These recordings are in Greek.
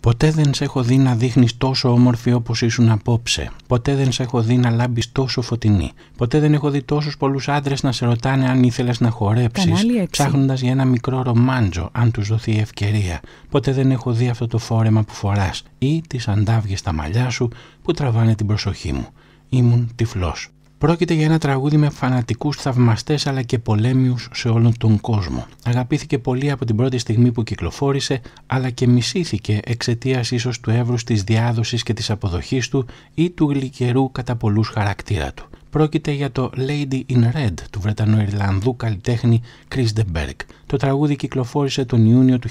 Ποτέ δεν σε έχω δει να δείχνεις τόσο όμορφη όπως ήσουν απόψε. Ποτέ δεν σε έχω δει να λάμπεις τόσο φωτεινή. Ποτέ δεν έχω δει τόσους πολλούς άντρες να σε ρωτάνε αν ήθελες να χορέψεις, ψάχνοντας για ένα μικρό ρομάντζο, αν τους δοθεί ευκαιρία. Ποτέ δεν έχω δει αυτό το φόρεμα που φοράς ή τις αντάβγες στα μαλλιά σου που τραβάνε την προσοχή μου. Ήμουν τυφλός. Πρόκειται για ένα τραγούδι με φανατικούς θαυμαστές αλλά και πολέμιους σε όλον τον κόσμο. Αγαπήθηκε πολύ από την πρώτη στιγμή που κυκλοφόρησε αλλά και μισήθηκε εξαιτίας ίσως του εύρους της διάδοσης και της αποδοχής του ή του γλυκερού κατά πολλούς χαρακτήρα του. Πρόκειται για το Lady in Red του Βρετανοϊρλανδού καλλιτέχνη Chris de Berg. Το τραγούδι κυκλοφόρησε τον Ιούνιο του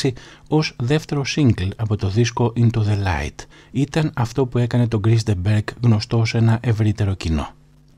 1986 ως δεύτερο single από το δίσκο Into the Light. Ήταν αυτό που έκανε τον Chris de Berg γνωστό σε ένα ευρύτερο κοινό.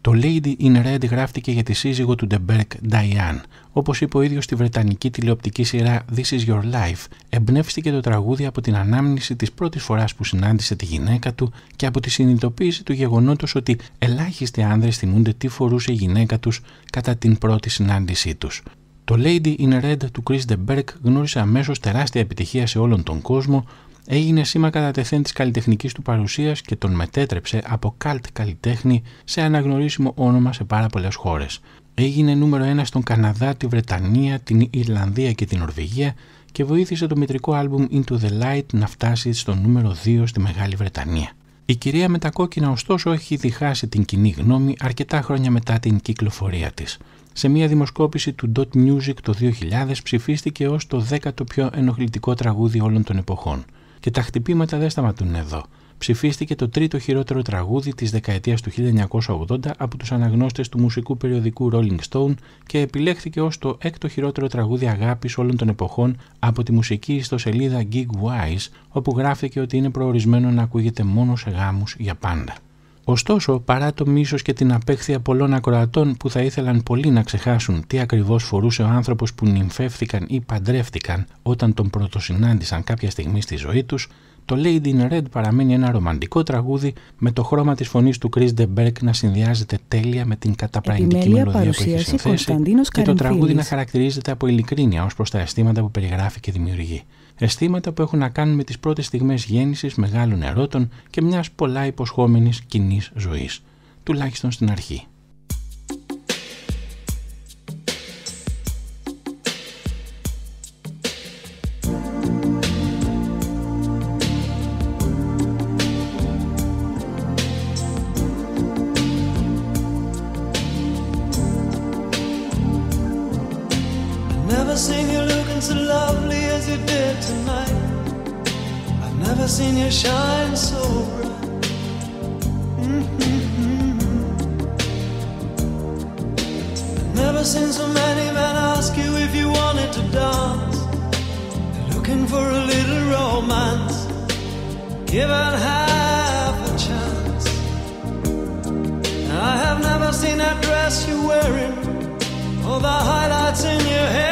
Το Lady in Red γράφτηκε για τη σύζυγο του Berg, Diane. Όπως είπε ο ίδιος στη βρετανική τηλεοπτική σειρά This is your life, εμπνεύστηκε το τραγούδι από την ανάμνηση της πρώτης φοράς που συνάντησε τη γυναίκα του και από τη συνειδητοποίηση του γεγονότος ότι ελάχιστοι άνδρες θυμούνται τι φορούσε η γυναίκα τους κατά την πρώτη συνάντησή τους. Το Lady in Red του Chris de Berg γνώρισε αμέσως τεράστια επιτυχία σε όλον τον κόσμο έγινε σήμα κατά τεθέν της καλλιτεχνικής του παρουσίας και τον μετέτρεψε από καλτ καλλιτέχνη σε αναγνωρίσιμο όνομα σε πάρα πολλές χώρες. Έγινε νούμερο ένα στον Καναδά, τη Βρετανία, την Ιρλανδία και την Νορβηγία και βοήθησε το μητρικό άλμπουμ Into the Light να φτάσει στο νούμερο 2 στη Μεγάλη Βρετανία. Η κυρία με τα κόκκινα ωστόσο έχει διχάσει την κοινή γνώμη αρκετά χρόνια μετά την κυκλοφορία της. Σε μια δημοσκόπηση του Dot Music το 2000 ψηφίστηκε ως το 10ο πιο ενοχλητικό τραγούδι όλων των εποχών. Και τα χτυπήματα δεν σταματούν εδώ. Ψηφίστηκε το τρίτο χειρότερο τραγούδι της δεκαετίας του 1980 από τους αναγνώστες του μουσικού περιοδικού Rolling Stone και επιλέχθηκε ως το έκτο χειρότερο τραγούδι αγάπης όλων των εποχών από τη μουσική ιστοσελίδα Gigwise, όπου γράφηκε ότι είναι προορισμένο να ακούγεται μόνο σε γάμους για πάντα. Ωστόσο, παρά το μίσος και την απέχθεια πολλών ακροατών που θα ήθελαν πολύ να ξεχάσουν τι ακριβώς φορούσε ο άνθρωπος που νυμφεύτηκαν ή παντρεύτηκαν όταν τον πρωτοσυνάντησαν κάποια στιγμή στη ζωή τους, το Lady in Red παραμένει ένα ρομαντικό τραγούδι με το χρώμα της φωνής του Chris de Berg να συνδυάζεται τέλεια με την καταπραγητική μελωδία που έχει συνθέσει και το τραγούδι να χαρακτηρίζεται από ειλικρίνεια ως προς τα αισθήματα που περιγράφει και δημιουργεί. Αισθήματα που έχουν να κάνουν με τις πρώτες στιγμές γέννησης μεγάλων ερώτων και μιας πολλά υποσχόμενης κοινής ζωής, τουλάχιστον στην αρχή. Seen you looking so lovely as you did tonight. I've never seen you shine so bright. Mm-hmm. Never seen so many men ask you if you wanted to dance. They're looking for a little romance, given half a chance. I have never seen that dress you're wearing, or the highlights in your hair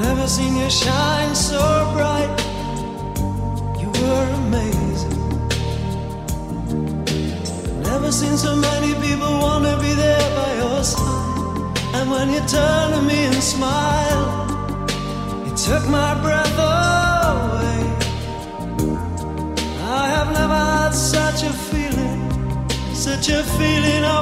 lady shine so bright. You were amazing. Never seen so many people want to be there by your side. And when you turned to me and smiled, it took my breath away. I have never had such a feeling, such a feeling of.